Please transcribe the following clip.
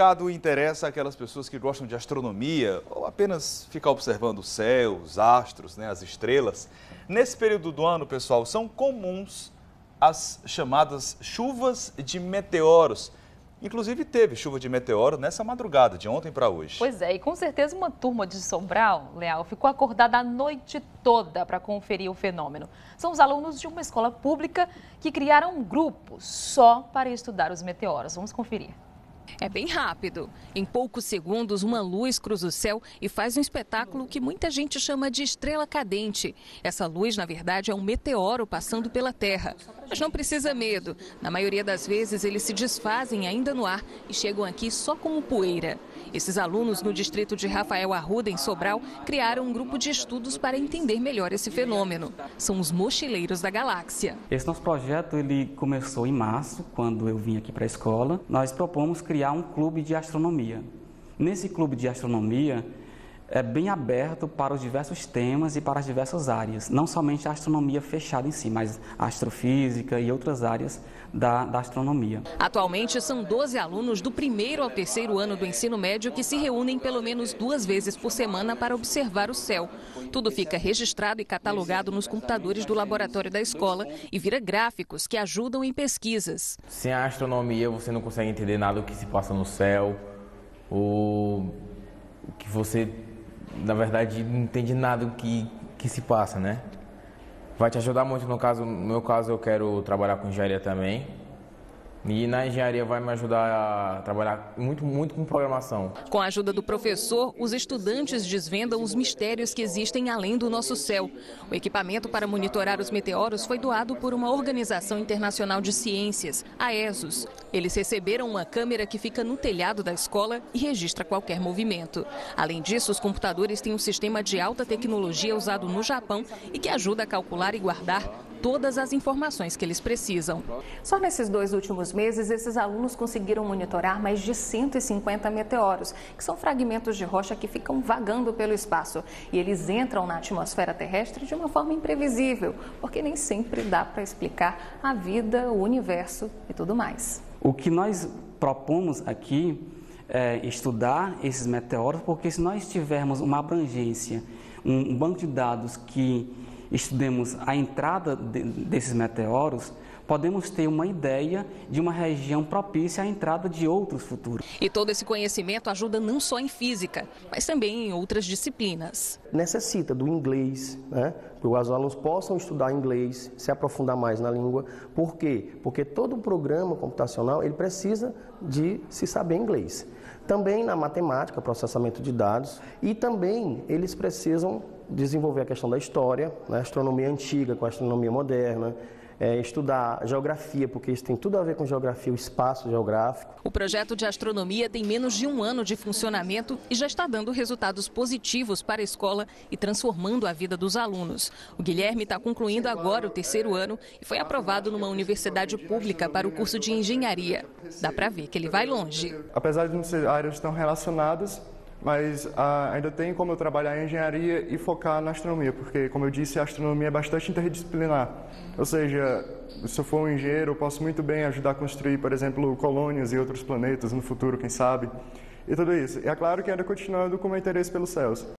recado interessa aquelas pessoas que gostam de astronomia ou apenas ficar observando o céu, os astros, né, as estrelas. Nesse período do ano, pessoal, são comuns as chamadas chuvas de meteoros. Inclusive teve chuva de meteoro nessa madrugada, de ontem para hoje. Pois é, e com certeza uma turma de Sobral, Leal, ficou acordada a noite toda para conferir o fenômeno. São os alunos de uma escola pública que criaram um grupo só para estudar os meteoros. Vamos conferir. É bem rápido. Em poucos segundos, uma luz cruza o céu e faz um espetáculo que muita gente chama de estrela cadente. Essa luz, na verdade, é um meteoro passando pela Terra. Mas não precisa medo. Na maioria das vezes, eles se desfazem ainda no ar e chegam aqui só como poeira. Esses alunos no distrito de Rafael Arruda, em Sobral, criaram um grupo de estudos para entender melhor esse fenômeno. São os mochileiros da galáxia. Esse nosso projeto ele começou em março, quando eu vim aqui para a escola. Nós propomos criar um clube de astronomia. Nesse clube de astronomia, é bem aberto para os diversos temas e para as diversas áreas, não somente a astronomia fechada em si, mas a astrofísica e outras áreas da, da, astronomia. Atualmente, são 12 alunos do primeiro ao terceiro ano do ensino médio que se reúnem pelo menos duas vezes por semana para observar o céu. Tudo fica registrado e catalogado nos computadores do laboratório da escola e vira gráficos que ajudam em pesquisas. Sem a astronomia, você não consegue entender nada do que se passa no céu, o que você na verdade, não entende nada do que, que se passa, né? Vai te ajudar muito, no, caso, no meu caso, eu quero trabalhar com engenharia também. E na engenharia vai me ajudar a trabalhar muito, muito com programação. Com a ajuda do professor, os estudantes desvendam os mistérios que existem além do nosso céu. O equipamento para monitorar os meteoros foi doado por uma organização internacional de ciências, a ESOS. Eles receberam uma câmera que fica no telhado da escola e registra qualquer movimento. Além disso, os computadores têm um sistema de alta tecnologia usado no Japão e que ajuda a calcular e guardar todas as informações que eles precisam. Só nesses dois últimos meses, esses alunos conseguiram monitorar mais de 150 meteoros, que são fragmentos de rocha que ficam vagando pelo espaço. E eles entram na atmosfera terrestre de uma forma imprevisível, porque nem sempre dá para explicar a vida, o universo e tudo mais. O que nós propomos aqui é estudar esses meteoros, porque se nós tivermos uma abrangência, um banco de dados que estudemos a entrada de, desses meteoros, podemos ter uma ideia de uma região propícia à entrada de outros futuros. E todo esse conhecimento ajuda não só em física, mas também em outras disciplinas. Necessita do inglês, né? que os alunos possam estudar inglês, se aprofundar mais na língua. Por quê? Porque todo programa computacional ele precisa de se saber inglês. Também na matemática, processamento de dados, e também eles precisam desenvolver a questão da história, né, astronomia antiga com a astronomia moderna, é, estudar geografia, porque isso tem tudo a ver com geografia, o espaço geográfico. O projeto de astronomia tem menos de um ano de funcionamento e já está dando resultados positivos para a escola e transformando a vida dos alunos. O Guilherme está concluindo agora o terceiro ano e foi aprovado numa universidade pública para o curso de engenharia. Dá para ver que ele vai longe. Apesar de não ser áreas tão relacionadas, mas ah, ainda tem como eu trabalhar em engenharia e focar na astronomia, porque, como eu disse, a astronomia é bastante interdisciplinar. Ou seja, se eu for um engenheiro, eu posso muito bem ajudar a construir, por exemplo, colônias e outros planetas no futuro, quem sabe, e tudo isso. E é claro que ainda continuando com o meu interesse pelos céus.